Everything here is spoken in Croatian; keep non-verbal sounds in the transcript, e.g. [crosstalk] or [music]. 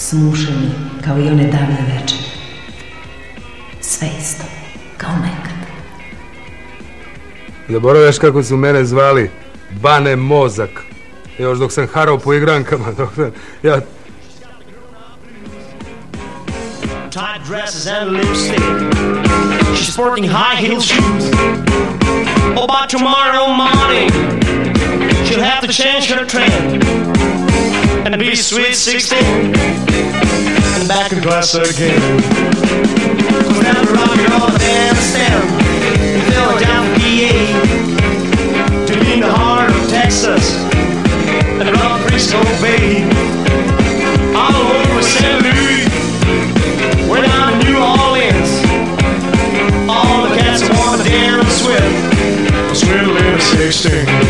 Smušeni kao i one davne večere. Sve isto, kao nekad. Zaboravljaš kako su mene zvali Bane Mozak. Još dok sam harao po igrankama, [laughs] dok sam, ja tight dresses and lipstick. She's sporting high heel shoes. Oh, by tomorrow morning, she'll have to change her trend and be sweet 16 and back in class again. Cause now the rock and roll bandstand and fill it PA to be in the heart of Texas and around Frisco Bay. All over St. Louis. We're down in New Orleans. All the cats want to dance with a sweet little 16.